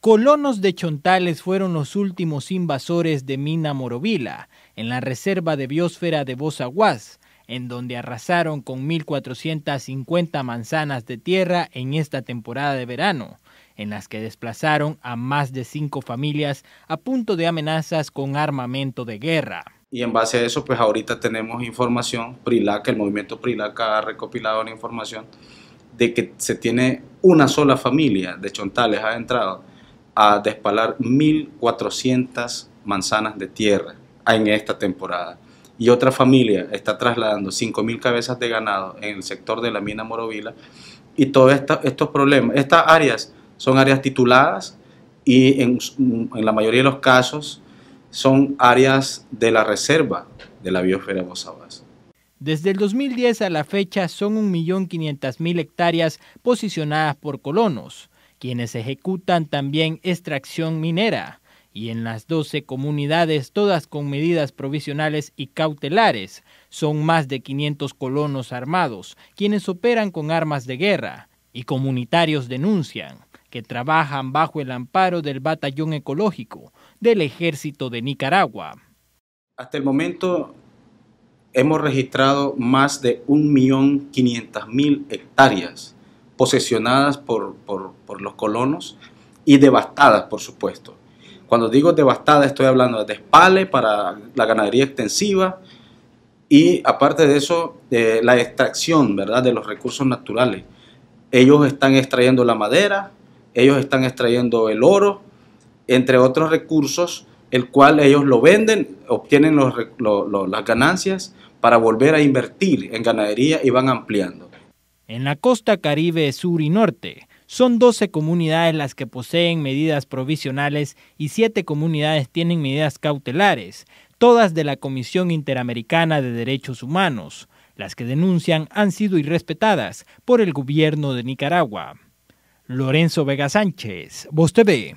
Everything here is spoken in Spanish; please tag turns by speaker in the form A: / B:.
A: Colonos de Chontales fueron los últimos invasores de Mina Morovila, en la reserva de biosfera de Bozaguas, en donde arrasaron con 1.450 manzanas de tierra en esta temporada de verano, en las que desplazaron a más de cinco familias a punto de amenazas con armamento de guerra.
B: Y en base a eso, pues ahorita tenemos información, PRILAC, el movimiento PRILAC ha recopilado la información de que se tiene una sola familia de chontales ha entrado a despalar 1.400 manzanas de tierra en esta temporada. Y otra familia está trasladando 5.000 cabezas de ganado en el sector de la mina Morovila. Y todos estos problemas, estas áreas son áreas tituladas y en, la mayoría de los casos son áreas de la reserva de la biosfera Bosabas.
A: Desde el 2010 a la fecha son 1.500.000 hectáreas posicionadas por colonos quienes ejecutan también extracción minera, y en las 12 comunidades, todas con medidas provisionales y cautelares, son más de 500 colonos armados, quienes operan con armas de guerra, y comunitarios denuncian que trabajan bajo el amparo del Batallón Ecológico del Ejército de Nicaragua.
B: Hasta el momento hemos registrado más de 1.500.000 hectáreas posesionadas por, los colonos y devastadas, por supuesto. Cuando digo devastada estoy hablando de espale para la ganadería extensiva y aparte de eso, de la extracción ¿verdad? de los recursos naturales. Ellos están extrayendo la madera, ellos están extrayendo el oro, entre otros recursos, el cual ellos lo venden, obtienen las ganancias para volver a invertir en ganadería y van ampliando.
A: En la costa caribe sur y norte, son 12 comunidades las que poseen medidas provisionales y 7 comunidades tienen medidas cautelares, todas de la Comisión Interamericana de Derechos Humanos. Las que denuncian han sido irrespetadas por el gobierno de Nicaragua. Lorenzo Vega Sánchez, Voz TV.